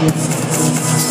Yes.